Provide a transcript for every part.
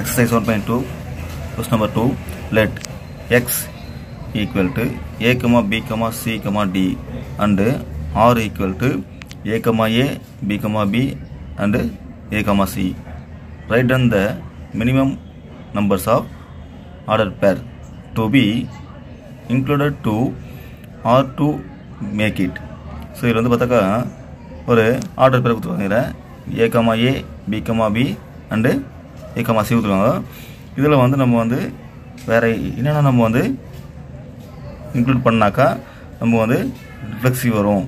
Exercise 1.2, question number 2. Let x equal to a, comma b, comma c, comma d and r equal to a, comma a, b, comma b and a, comma c. Write down the minimum numbers of order pair to be included to or to make it. So இதில் வந்து பார்த்தாக்கா ஒரு order pair கொடுத்துருக்காங்க A comma A B comma B and ஏக்கமாக சீவுத்துக்காங்க இதில் வந்து நம்ம வந்து வேறு என்னென்ன நம்ம வந்து இன்க்ளூட் பண்ணாக்கா நம்ம வந்து ஃப்ளெக்ஸி வரும்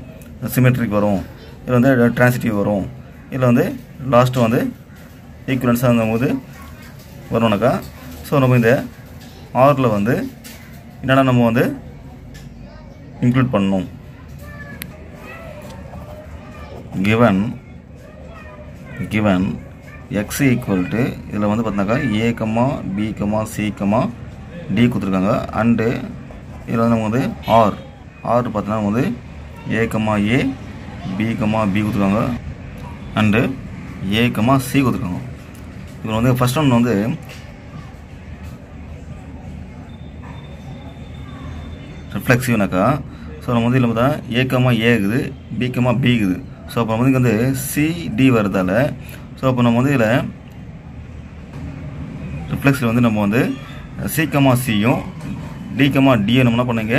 சிமெட்ரிக் வரும் இதில் வந்து டிரான்சிட்டிவ் வரும். இதில் வந்து லாஸ்ட்டு வந்து ஈக்குவலன்ஸாக இருந்தபோது வரணுனாக்கா ஸோ நம்ம இந்த ஆரில் வந்து என்னென்ன நம்ம வந்து இன்க்ளூட் பண்ணணும். given given x equal to இதில் வந்து பார்த்தினாக்கா A comma B comma C comma D கொடுத்துருக்காங்க. அண்டு இதில் வந்து நம்ம வந்து ஆர் ஆர் பார்த்தீங்கன்னா வந்து A comma A B comma B கொடுத்துருக்காங்க. அண்டு ஏ கம்மா சி கொடுத்துருக்காங்க. இதில் வந்து ஃபஸ்ட் ஒன் வந்து ரிஃப்ளெக்சிவ்னாக்கா ஸோ நம்ம வந்து இதில் பார்த்தா ஏ கம்மா ஏ இருக்குது பி கம்மா பி இருக்குது. ஸோ அப்போ வந்து இங்கே வந்து சிடி வரதால ஸோ அப்போ நம்ம வந்து இதில் ரிஃப்ளெக்ஸில் வந்து நம்ம வந்து சி சியும் டீக்கமாக கமா டியை நம்ம என்ன பண்ணுங்க?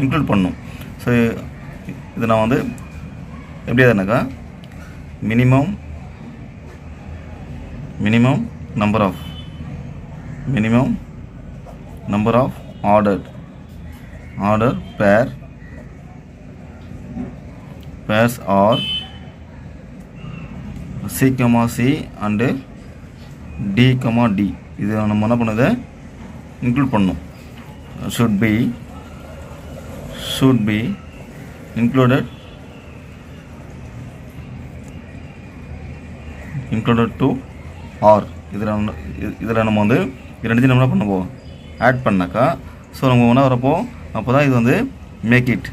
இன்க்ளூட் பண்ணணும். ஸோ இது நான் வந்து எப்படி எதுனாக்கா? Minimum minimum number of minimum number of order order pair pairs R C comma C, C and D, D. இது நம்ம என்ன பண்ணுது? இன்க்ளூட் பண்ணும். Should be should be included included to R. இதில் இதில் நம்ம வந்து ரெண்டுத்தையும் நம்ம என்ன பண்ணுவோம்? ஆட் பண்ணாக்கா ஸோ நம்ம என்ன வரப்போ? அப்போ தான் இது வந்து make it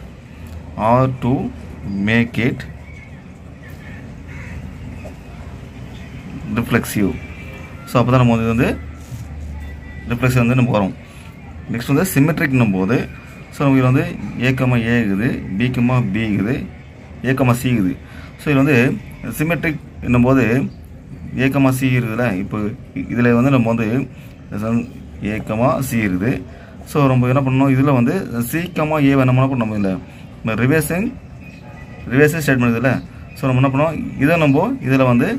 R to make it. Reflexive so அப்போ தான் நம்ம வந்து வந்து ரிஃப்ளெக்ஸிவ் வந்து நம்ம வரும். நெக்ஸ்ட் வந்து சிமெட்ரிக்னும் போது ஸோ நம்ம இதில் வந்து ஏக்கமா ஏ இருக்குது பிக்கமா பி இருக்குது ஏக்கமா சி இருக்குது. ஸோ இதில் வந்து சிமெட்ரிக் என்னும் போது ஏக்கமாக சி இருக்குதுல்ல? இப்போ இதில் வந்து நம்ம வந்து ஏக்கமாக சி இருக்குது. ஸோ நம்ம என்ன பண்ணணும்? இதில் வந்து சீக்கமாக ஏ நம்ம என்ன நம்ம இல்லை ரிவேர்ஸிங் ரிவர்ஸிங் ஸ்டேட்மெண்ட் இதில் ஸோ நம்ம என்ன பண்ணோம் இதை நம்ம இதில் வந்து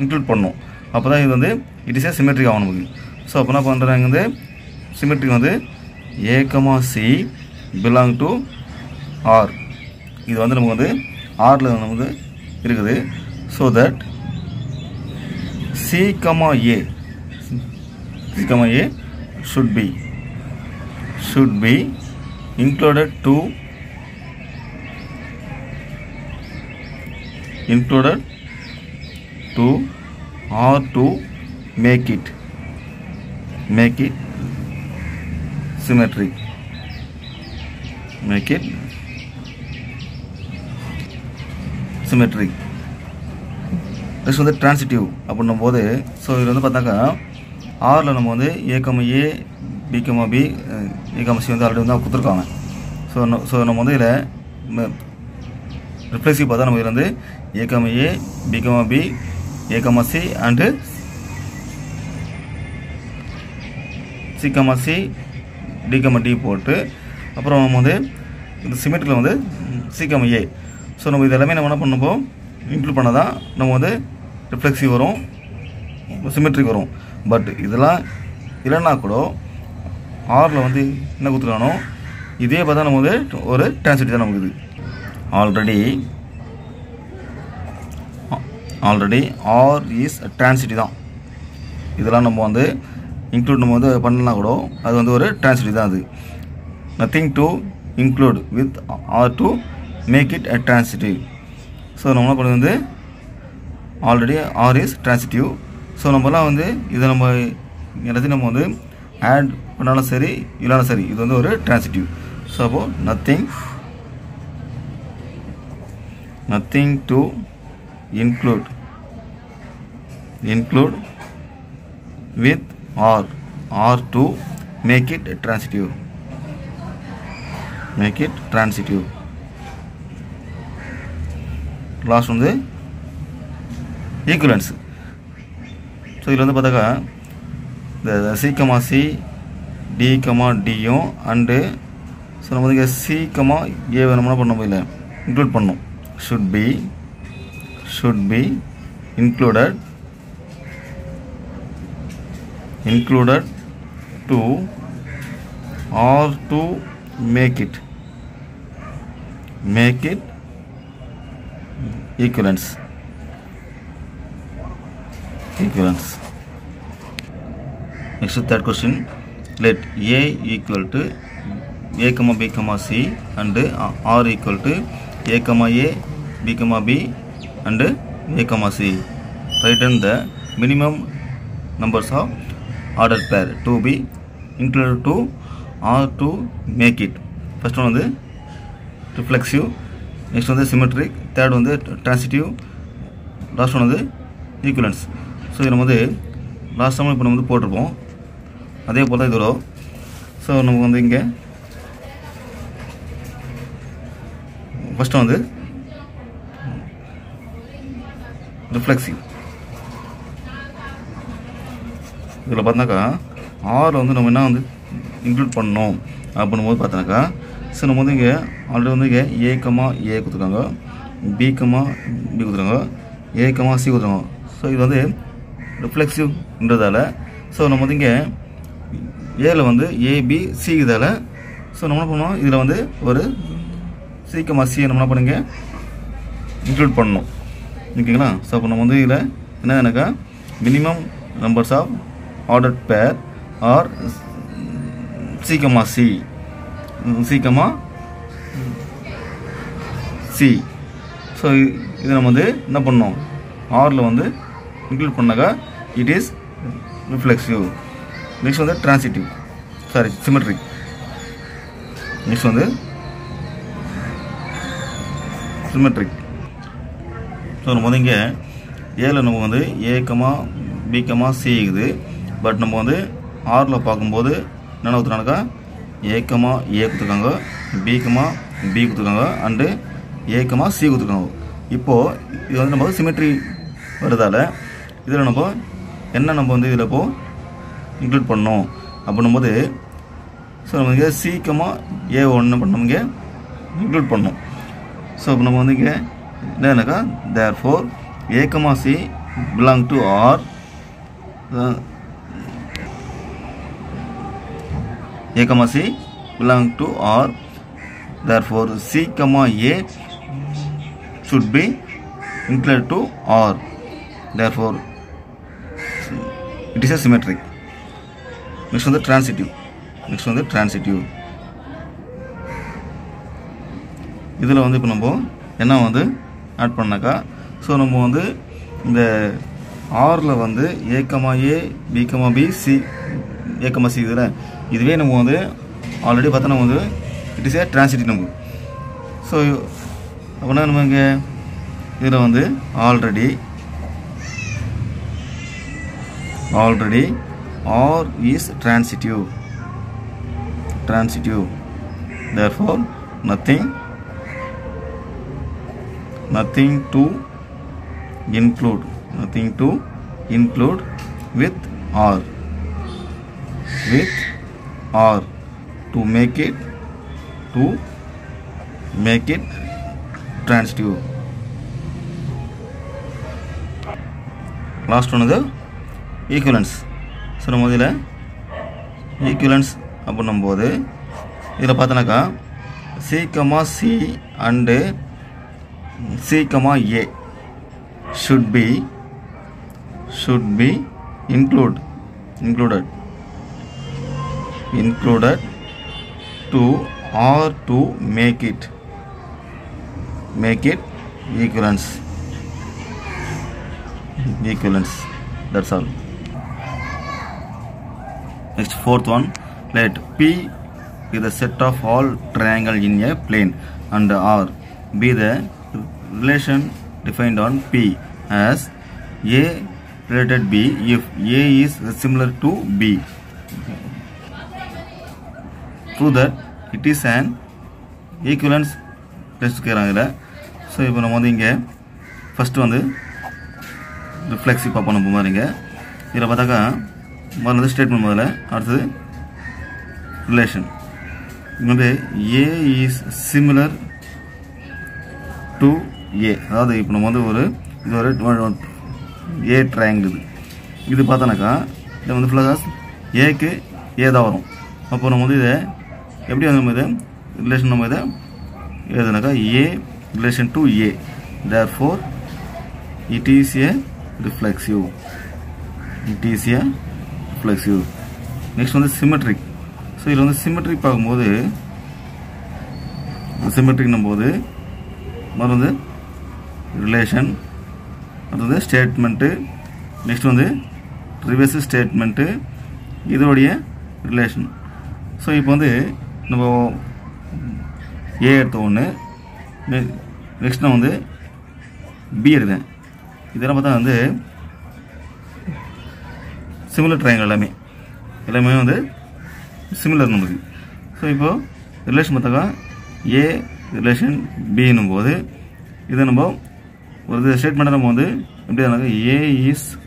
இன்க்ளூட் பண்ணும். அப்போ தான் இது வந்து இட் இஸ் ஏ சிமெட்ரிக் ஆகும் நமக்கு ஸோ அப்போ என்ன பண்ணுறாங்க வந்து சிமெட்ரிக் வந்து a comma c belongs to R இது வந்து நமக்கு வந்து ஆரில் நமக்கு இருக்குது. So that C comma A C comma A should be should be included to included to or to make it. Make it symmetric. Make it symmetric. Next வந்து transitive அப்படின்னும் போது ஸோ இதில் வந்து பார்த்தாக்கா ஆரில் நம்ம வந்து A comma A B comma B A comma C வந்து ஆல்ரெடி வந்து கொடுத்துருக்காங்க. ஸோ ஸோ நம்ம வந்து இதில் ரிஃப்ளெக்சிவ் பார்த்தா நம்ம இதில் வந்து A comma A B comma B A comma C and C comma C D போட்டு அப்புறம் நம்ம வந்து இந்த சிமெண்ட்டில் வந்து சிகமா ஏ. ஸோ நம்ம இது எல்லாமே நம்ம என்ன பண்ணுவோம் இன்க்ளூட் பண்ண தான் நம்ம வந்து ரிஃப்ளெக்சி வரும். சிமெட்ரிக் வரும். பட் இதெல்லாம் இல்லைன்னா கூட ஆரில் வந்து என்ன கொடுத்துருக்கானோ இதே பார்த்தா நம்ம வந்து ஒரு டிரான்சிட்டி தான் நமக்கு இது. Already already R is transitive தான். இதெல்லாம் நம்ம வந்து இன்க்ளூட் நம்ம வந்து பண்ணலாம் கூட அது வந்து ஒரு டிரான்சிட்டி தான் அது. Nothing to include with R to make it a transitive so நம்ம என்ன பண்ணுறது வந்து already R is transitive so நம்மலாம் வந்து இதை நம்ம எல்லாத்தையும் நம்ம வந்து ஆட் பண்ணாலும் சரி இல்லைனாலும் சரி இது வந்து ஒரு டிரான்சிட்டிவ் ஸோ அப்போது nothing nothing to include include with R R to make it transitive. Make it transitive. Last வந்து ஈக்குவலன்ஸ் ஸோ இதில் வந்து பார்த்தாக்கா இந்த C comma C D comma டியும் and so நம்ம வந்து இங்கே சி கமா ஏ வேணும்னா பண்ண முடியல. இன்க்ளூட் பண்ணணும். Should be should be included included to or to make it make it equivalence equivalence. Next third question. Let a equal to a comma b comma c and r equal to a comma a b comma b and a comma c write down the minimum numbers of ordered pair to be included to or to make it first one வந்து reflexive next வந்து symmetric third வந்து transitive last one வந்து equivalence so இது நம்ம வந்து last time இப்போ நம்ம வந்து போட்டிருப்போம் அதே போல் தான் இது வரும் ஸோ நமக்கு வந்து இங்கே ஃபஸ்ட்டு வந்து ரிஃப்ளெக்சிவ் இதில் பார்த்தாக்கா ஆரில் வந்து நம்ம என்ன வந்து இன்க்ளூட் பண்ணோம் அப்படின்னும் போது பார்த்தோன்னாக்கா ஸோ நம்ம வந்து இங்கே ஆல்ரெடி வந்து இங்கே ஏக்கமா ஏ கொடுத்துருக்காங்க. பிகமா பி கொடுத்துருக்காங்க. ஏக்கமா சி கொடுத்துருக்காங்க. ஸோ இது வந்து ரிஃப்ளெக்சிவ்ன்றதால ஸோ நம்ம வந்து இங்கே ஏல வந்து ஏபி சி இதால் ஸோ நம்ம என்ன பண்ணுவோம் இதில் வந்து ஒரு சீக்கமா சி நம்ம என்ன பண்ணுங்க இன்க்ளூட் பண்ணணும் ஓகேங்களா ஸோ அப்போ நம்ம வந்து இதில் என்னன்னாக்கா minimum numbers of order pair R C comma C C comma C so இது நம்ம வந்து என்ன பண்ணோம்? ஆரில் வந்து இன்க்ளூட் பண்ணாக்கா இட் இஸ் ரிஃப்ளெக்ஸிவ் நெக்ஸ்ட் வந்து டிரான்சிட்டிவ் சாரி சிமெட்ரிக் நெக்ஸ்ட் வந்து சிமெட்ரிக் ஸோ நம்ம வந்து இங்கே ஏல நம்ம வந்து ஏக்கமா பிகமா சி இருக்குது. பட் நம்ம வந்து ஆறில் பார்க்கும்போது என்ன கொடுத்துருக்காங்கக்கா? ஏக்கமா ஏ கொடுத்துருக்காங்க. பிகமா பி கொடுத்துருக்காங்க. அண்டு ஏக்கமா சி கொடுத்துருக்காங்க. இப்போது இது வந்து நம்ம சிமெட்ரி வருதால் இதில் நம்ம என்ன நம்ம வந்து இதில் இப்போது இன்க்ளூட் பண்ணோம் அப்படின்னும்போது ஸோ நம்ம இங்கே சீக்கிரமாக ஏ ஒன்று பண்ண இங்கே இன்க்ளூட் பண்ணோம் ஸோ இப்போ நம்ம வந்து இங்கே என்னன்னாக்கா therefore A comma C belong to R A comma C belong to R. Therefore, C comma A should be included to R. Therefore, it is a symmetric. Next one the transitive. Next one the transitive. இதில் வந்து இப்போ நம்ம என்ன வந்து add பண்ணாக்கா so நம்ம வந்து இந்த ஆரில் வந்து A comma A B comma B C ஏக்கமா சி இதில் இதுவே நம்ம வந்து ஆல்ரெடி பார்த்தா நம்ம வந்து இட் இஸ் ஏ டிரான்சிட்டிவ் நமக்கு ஸோ அப்படின்னா நம்ம இங்கே இதில் வந்து already already R is transitive transitive therefore nothing nothing to include nothing to include with or with or to make it to make it transitive last ஒன்று equivalence so நம்ம இதில் equivalence அப்படின்னும் போது இதில் பார்த்தோன்னாக்கா C comma C and c comma a should be should be include included. Included to or to make it make it equivalence equivalence that's all. Next fourth one let p be the set of all triangle in a plane and r be the relation defined on p as a related B if A is similar to B. Through that it is an equivalence test கேட்குறாங்க இதில் so இப்போ நம்ம வந்து இங்கே first வந்து ரிஃப்ளெக்ஸி பார்ப்போம் நம்ம மாதிரிங்க இதில் பார்த்தாக்கா முதல்ல வந்து ஸ்டேட்மெண்ட் முதல்ல அடுத்தது ரிலேஷன் இது வந்து A is similar to A அதாவது இப்போ நம்ம வந்து ஒரு இது ஒரு ஏ ட்ரையாங்கிள் இது. இது பார்த்தோன்னாக்கா இது வந்து ஃபுல்லாக ஏக்கு ஏ தான் வரும். அப்போ நம்ம வந்து இதை எப்படி வந்து நம்ம இதை ரிலேஷன் நம்ம இதை எழுதுனாக்கா A relation to A therefore it is a reflexive it is a reflexive next வந்து சிமெட்ரிக் ஸோ இதில் வந்து சிமெட்ரிக் பார்க்கும்போது சிமெட்ரிக்னும் போது முதல்ல வந்து ரிலேஷன் அடுத்தது ஸ்டேட்மெண்ட்டு நெக்ஸ்ட் வந்து ரிவர்ஸ் ஸ்டேட்மெண்ட்டு இதோடைய ரிலேஷன் ஸோ இப்போ வந்து நம்ம ஏ எடுத்த ஒன்று நெக்ஸ்ட் நான் வந்து பி எடுத்தேன் இதெல்லாம் பார்த்தா வந்து சிமிலர் ட்ரையாங்கிள் எல்லாமே. எல்லாமே வந்து சிமிலர் நமக்கு ஸோ இப்போது ரிலேஷன் பார்த்தாக்கா ஏ ரிலேஷன் பின்னும் போது இதை நம்ம ஒரு ஸ்டேட்மெண்ட்டை நம்ம வந்து எப்படி A is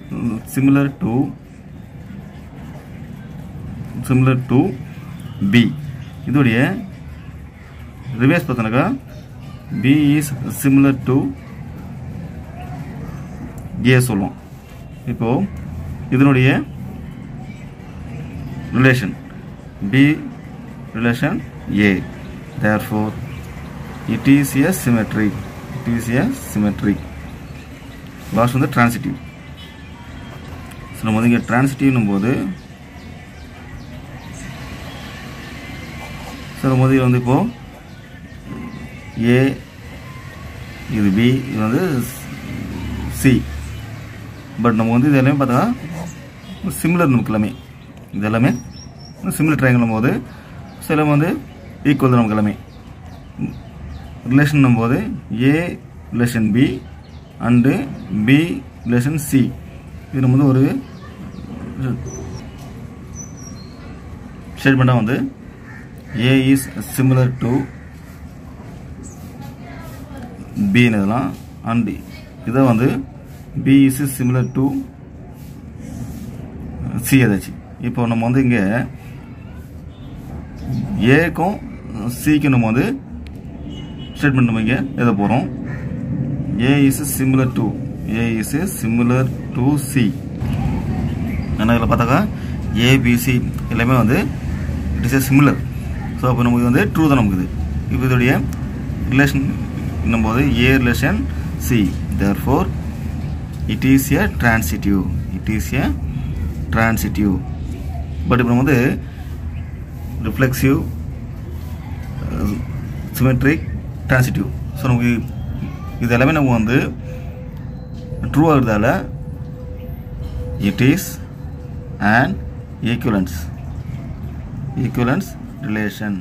similar to similar to B இதோடைய reverse பார்த்தோன்னாக்கா B is similar to A சொல்லுவோம். இப்போது இதனுடைய relation B relation A therefore it is a symmetric it is a symmetric last வந்து டிரான்சிட்டிவ் ஸோ நம்ம வந்து இங்கே டிரான்சிட்டிவ்னும் போது ஸோ நம்ம வந்து இது வந்து இப்போது ஏ இது பி இது வந்து சி பட் நம்ம வந்து இது எல்லாமே பார்த்தா சிமிலர் நமக்கு எல்லாமே. இது எல்லாமே சிமிலர் ட்ரையாங்கிளும் போது சில வந்து ஈக்குவல் நமக்கு எல்லாமே. ரிலேஷன் போது a relation b and b relation c இது நம்ம வந்து ஒரு ஸ்டேட்மெண்ட்டாக வந்து ஏ இஸ் சிமிலர் டு பின்னு இதெல்லாம் அண்டு இதை வந்து B is similar to C ஏதாச்சும் இப்போ நம்ம வந்து இங்கே ஏக்கும் சிக்கும் நம்ம வந்து ஸ்டேட்மெண்ட் நம்ம இங்கே எழுத போகிறோம் A is similar to A is similar to C என்ன இதில் பார்த்தாக்கா? ஏபிசி எல்லாமே வந்து it is a similar so அப்போ நமக்கு வந்து ட்ரூ தான் நமக்கு இது. இப்போ இதோடைய ரிலேஷன் போது A relation C therefore it is a transitive it is a transitive but இப்போ நம்ம வந்து ரிஃப்ளெக்சிவ் சிமெட்ரிக் டிரான்சிட்டிவ் ஸோ நமக்கு இது எல்லாமே நம்ம வந்து true ஆகுறதால it is and equivalence equivalence relation